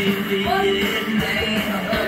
One day,